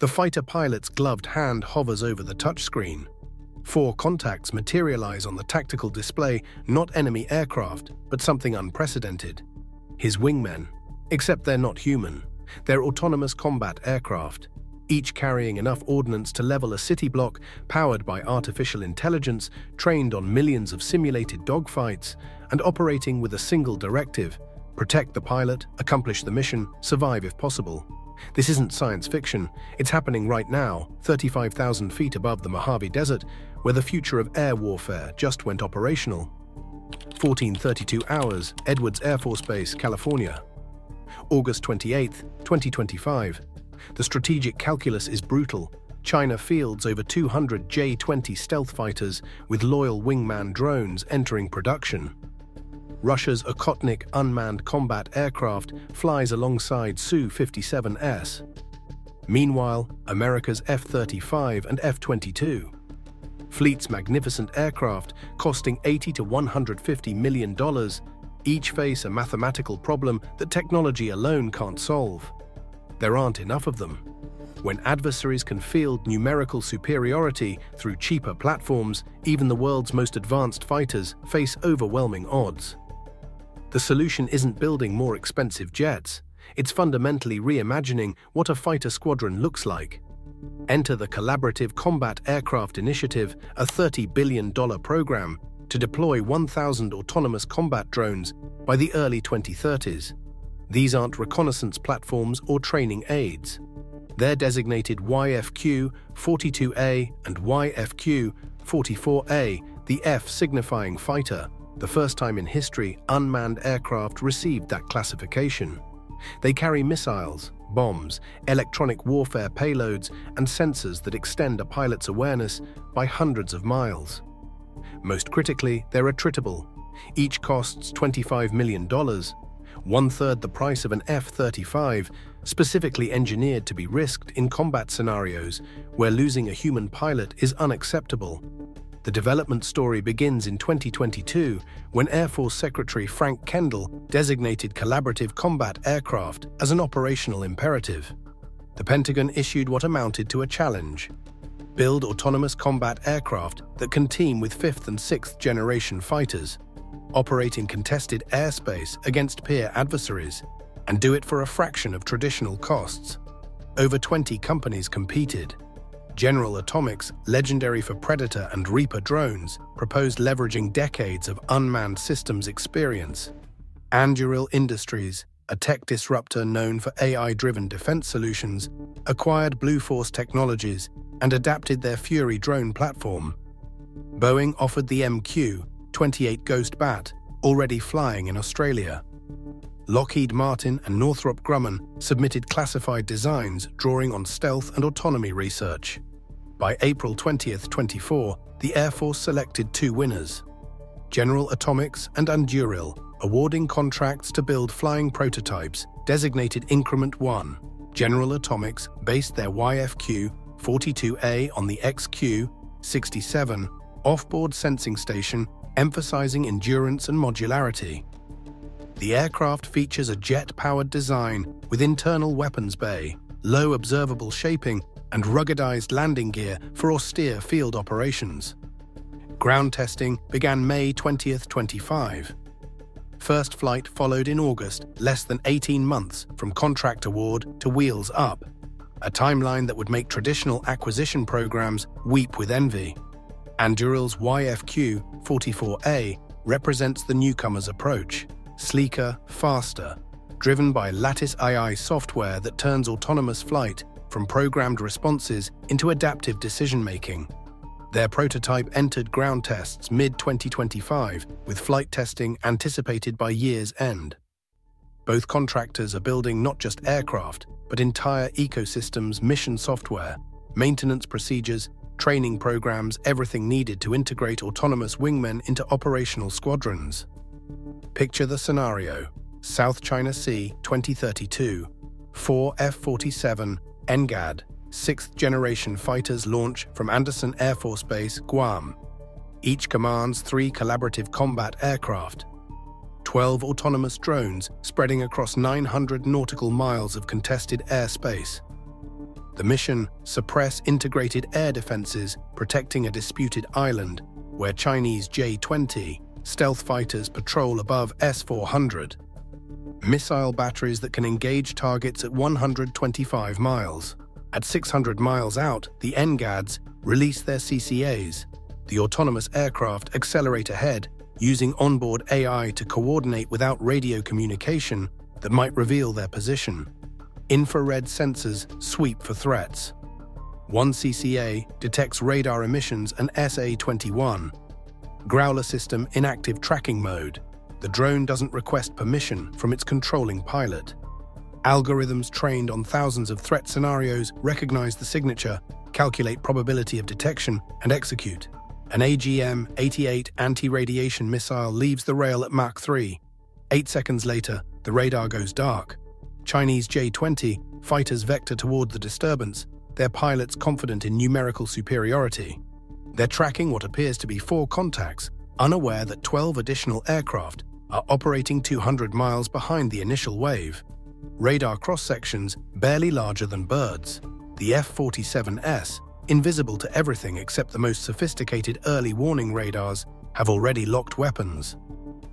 The fighter pilot's gloved hand hovers over the touchscreen. Four contacts materialize on the tactical display, not enemy aircraft, but something unprecedented. His wingmen. Except they're not human. They're autonomous combat aircraft, each carrying enough ordnance to level a city block powered by artificial intelligence, trained on millions of simulated dogfights, and operating with a single directive protect the pilot, accomplish the mission, survive if possible. This isn't science fiction, it's happening right now, 35,000 feet above the Mojave Desert, where the future of air warfare just went operational. 1432 hours, Edwards Air Force Base, California. August 28, 2025. The strategic calculus is brutal. China fields over 200 J-20 stealth fighters with loyal wingman drones entering production. Russia's Okhotnik unmanned combat aircraft flies alongside Su-57S. Meanwhile, America's F-35 and F-22. Fleet's magnificent aircraft, costing 80 to 150 million dollars, each face a mathematical problem that technology alone can't solve. There aren't enough of them. When adversaries can field numerical superiority through cheaper platforms, even the world's most advanced fighters face overwhelming odds. The solution isn't building more expensive jets. It's fundamentally reimagining what a fighter squadron looks like. Enter the Collaborative Combat Aircraft Initiative, a $30 billion program to deploy 1,000 autonomous combat drones by the early 2030s. These aren't reconnaissance platforms or training aids. They're designated YFQ-42A and YFQ-44A, the F signifying fighter, the first time in history unmanned aircraft received that classification. They carry missiles, bombs, electronic warfare payloads, and sensors that extend a pilot's awareness by hundreds of miles. Most critically, they're attritable. Each costs $25 million, one-third the price of an F-35, specifically engineered to be risked in combat scenarios where losing a human pilot is unacceptable the development story begins in 2022 when Air Force Secretary Frank Kendall designated collaborative combat aircraft as an operational imperative. The Pentagon issued what amounted to a challenge. Build autonomous combat aircraft that can team with fifth and sixth generation fighters, operate in contested airspace against peer adversaries, and do it for a fraction of traditional costs. Over 20 companies competed, General Atomics, legendary for Predator and Reaper drones, proposed leveraging decades of unmanned systems experience. Anduril Industries, a tech disruptor known for AI-driven defense solutions, acquired Blue Force Technologies and adapted their Fury drone platform. Boeing offered the MQ-28 Ghost Bat, already flying in Australia. Lockheed Martin and Northrop Grumman submitted classified designs drawing on stealth and autonomy research. By April 20, 24, the Air Force selected two winners, General Atomics and Anduril, awarding contracts to build flying prototypes designated Increment 1. General Atomics based their YFQ-42A on the XQ-67 off-board sensing station, emphasizing endurance and modularity. The aircraft features a jet-powered design with internal weapons bay, low observable shaping, and ruggedized landing gear for austere field operations. Ground testing began May 20, 25. First flight followed in August, less than 18 months from contract award to wheels up, a timeline that would make traditional acquisition programs weep with envy. Anduril's YFQ 44A represents the newcomer's approach, sleeker, faster, driven by Lattice AI software that turns autonomous flight from programmed responses into adaptive decision-making. Their prototype entered ground tests mid-2025, with flight testing anticipated by year's end. Both contractors are building not just aircraft, but entire ecosystems, mission software, maintenance procedures, training programs, everything needed to integrate autonomous wingmen into operational squadrons. Picture the scenario. South China Sea, 2032. Four F-47 NGAD, sixth-generation fighters launch from Andersen Air Force Base, Guam. Each commands three collaborative combat aircraft, 12 autonomous drones spreading across 900 nautical miles of contested airspace. The mission suppress integrated air defenses protecting a disputed island where Chinese J-20 stealth fighters patrol above S-400. Missile batteries that can engage targets at 125 miles. At 600 miles out, the NGADs release their CCAs. The autonomous aircraft accelerate ahead, using onboard AI to coordinate without radio communication that might reveal their position. Infrared sensors sweep for threats. One CCA detects radar emissions and SA-21. Growler system inactive tracking mode. The drone doesn't request permission from its controlling pilot. Algorithms trained on thousands of threat scenarios recognize the signature, calculate probability of detection, and execute. An AGM-88 anti-radiation missile leaves the rail at Mach 3. Eight seconds later, the radar goes dark. Chinese J-20 fighters vector toward the disturbance, their pilots confident in numerical superiority. They're tracking what appears to be four contacts, unaware that 12 additional aircraft are operating 200 miles behind the initial wave. Radar cross-sections barely larger than birds. The F-47S, invisible to everything except the most sophisticated early warning radars, have already locked weapons.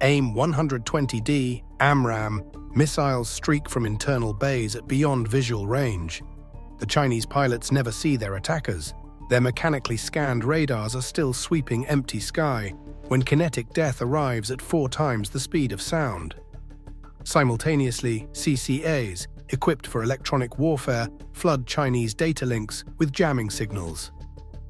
AIM-120D, AMRAAM, missiles streak from internal bays at beyond visual range. The Chinese pilots never see their attackers. Their mechanically scanned radars are still sweeping empty sky when kinetic death arrives at four times the speed of sound. Simultaneously, CCAs, equipped for electronic warfare, flood Chinese data links with jamming signals.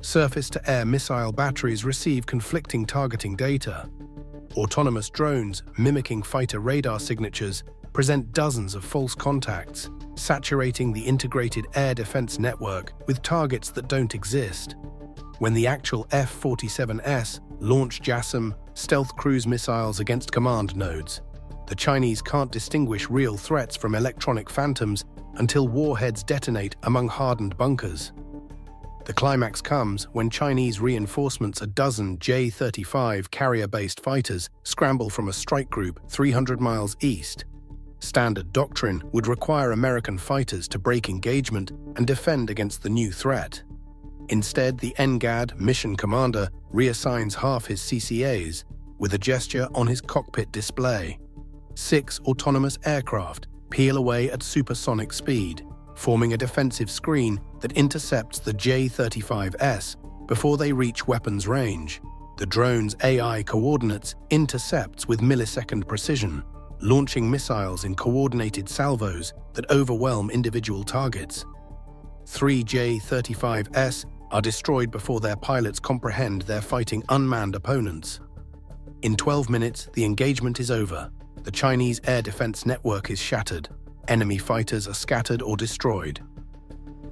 Surface-to-air missile batteries receive conflicting targeting data. Autonomous drones, mimicking fighter radar signatures, present dozens of false contacts, saturating the integrated air defense network with targets that don't exist. When the actual F-47S launched JASSM stealth cruise missiles against command nodes, the Chinese can't distinguish real threats from electronic phantoms until warheads detonate among hardened bunkers. The climax comes when Chinese reinforcements a dozen J-35 carrier-based fighters scramble from a strike group 300 miles east. Standard doctrine would require American fighters to break engagement and defend against the new threat. Instead, the NGAD mission commander reassigns half his CCAs with a gesture on his cockpit display. Six autonomous aircraft peel away at supersonic speed, forming a defensive screen that intercepts the J-35S before they reach weapons range. The drone's AI coordinates intercepts with millisecond precision, launching missiles in coordinated salvos that overwhelm individual targets. Three J-35S are destroyed before their pilots comprehend they're fighting unmanned opponents. In 12 minutes, the engagement is over. The Chinese air defense network is shattered, enemy fighters are scattered or destroyed.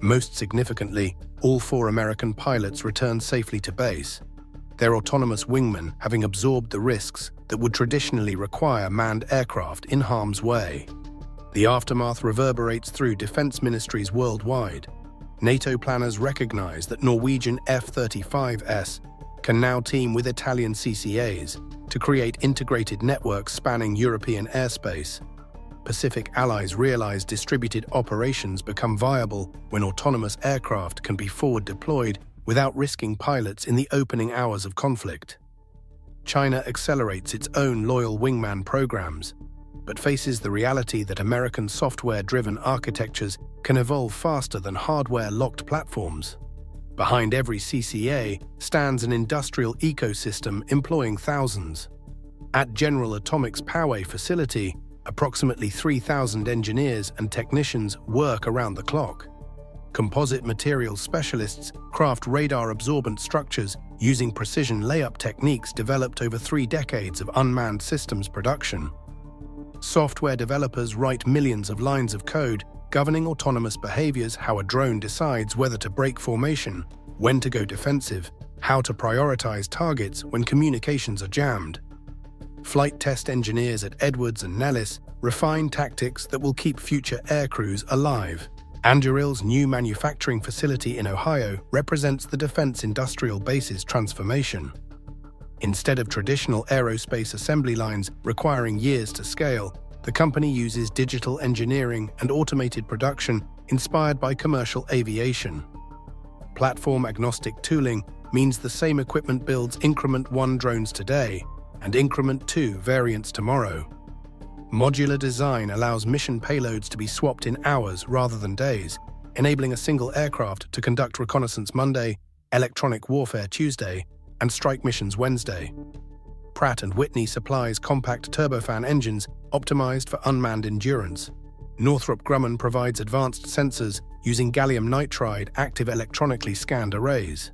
Most significantly, all four American pilots return safely to base, their autonomous wingmen having absorbed the risks that would traditionally require manned aircraft in harm's way. The aftermath reverberates through defense ministries worldwide. NATO planners recognize that Norwegian F-35S can now team with Italian CCAs to create integrated networks spanning European airspace Pacific allies realize distributed operations become viable when autonomous aircraft can be forward deployed without risking pilots in the opening hours of conflict. China accelerates its own loyal wingman programs, but faces the reality that American software-driven architectures can evolve faster than hardware-locked platforms. Behind every CCA stands an industrial ecosystem employing thousands. At General Atomics Poway facility, Approximately 3,000 engineers and technicians work around the clock. Composite materials specialists craft radar-absorbent structures using precision layup techniques developed over three decades of unmanned systems production. Software developers write millions of lines of code governing autonomous behaviors how a drone decides whether to break formation, when to go defensive, how to prioritize targets when communications are jammed, flight test engineers at Edwards and Nellis refine tactics that will keep future aircrews alive. Anduril's new manufacturing facility in Ohio represents the defense industrial base's transformation. Instead of traditional aerospace assembly lines requiring years to scale, the company uses digital engineering and automated production inspired by commercial aviation. Platform-agnostic tooling means the same equipment builds Increment 1 drones today and Increment 2 variants tomorrow. Modular design allows mission payloads to be swapped in hours rather than days, enabling a single aircraft to conduct reconnaissance Monday, electronic warfare Tuesday, and strike missions Wednesday. Pratt & Whitney supplies compact turbofan engines optimized for unmanned endurance. Northrop Grumman provides advanced sensors using gallium nitride active electronically scanned arrays.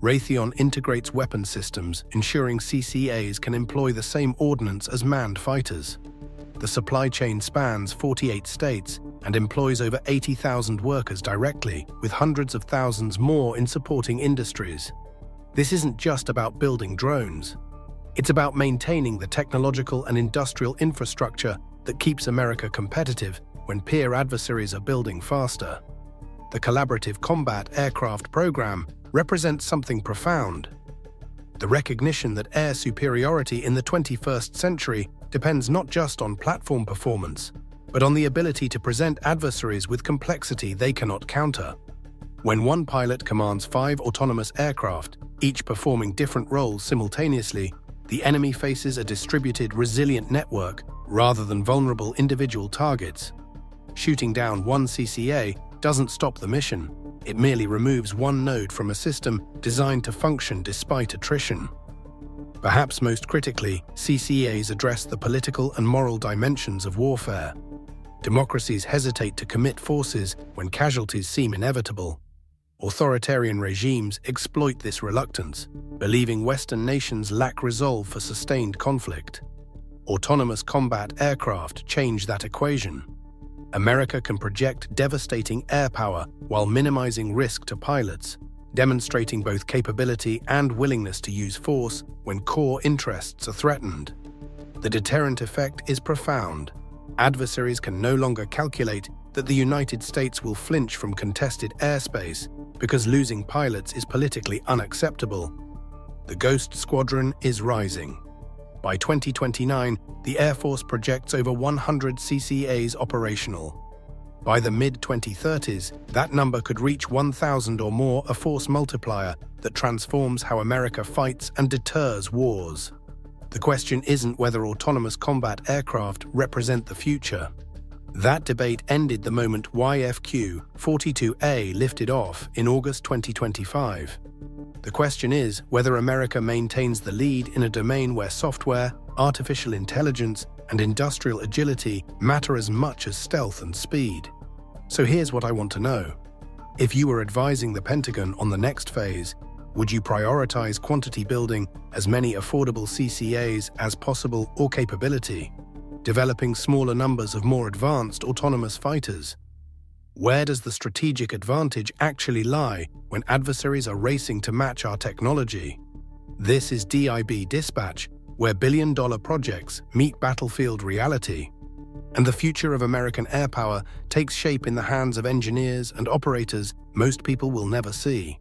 Raytheon integrates weapon systems, ensuring CCAs can employ the same ordnance as manned fighters. The supply chain spans 48 states and employs over 80,000 workers directly, with hundreds of thousands more in supporting industries. This isn't just about building drones. It's about maintaining the technological and industrial infrastructure that keeps America competitive when peer adversaries are building faster. The Collaborative Combat Aircraft Program represents something profound. The recognition that air superiority in the 21st century depends not just on platform performance, but on the ability to present adversaries with complexity they cannot counter. When one pilot commands five autonomous aircraft, each performing different roles simultaneously, the enemy faces a distributed, resilient network rather than vulnerable individual targets. Shooting down one CCA doesn't stop the mission, it merely removes one node from a system designed to function despite attrition. Perhaps most critically, CCAs address the political and moral dimensions of warfare. Democracies hesitate to commit forces when casualties seem inevitable. Authoritarian regimes exploit this reluctance, believing Western nations lack resolve for sustained conflict. Autonomous combat aircraft change that equation. America can project devastating air power while minimizing risk to pilots, demonstrating both capability and willingness to use force when core interests are threatened. The deterrent effect is profound. Adversaries can no longer calculate that the United States will flinch from contested airspace because losing pilots is politically unacceptable. The Ghost Squadron is rising. By 2029, the Air Force projects over 100 CCAs operational. By the mid-2030s, that number could reach 1,000 or more, a force multiplier that transforms how America fights and deters wars. The question isn't whether autonomous combat aircraft represent the future. That debate ended the moment YFQ 42A lifted off in August 2025. The question is whether America maintains the lead in a domain where software, artificial intelligence, and industrial agility matter as much as stealth and speed. So here's what I want to know. If you were advising the Pentagon on the next phase, would you prioritize quantity building as many affordable CCAs as possible or capability, developing smaller numbers of more advanced autonomous fighters, where does the strategic advantage actually lie when adversaries are racing to match our technology? This is DIB Dispatch, where billion-dollar projects meet battlefield reality. And the future of American air power takes shape in the hands of engineers and operators most people will never see.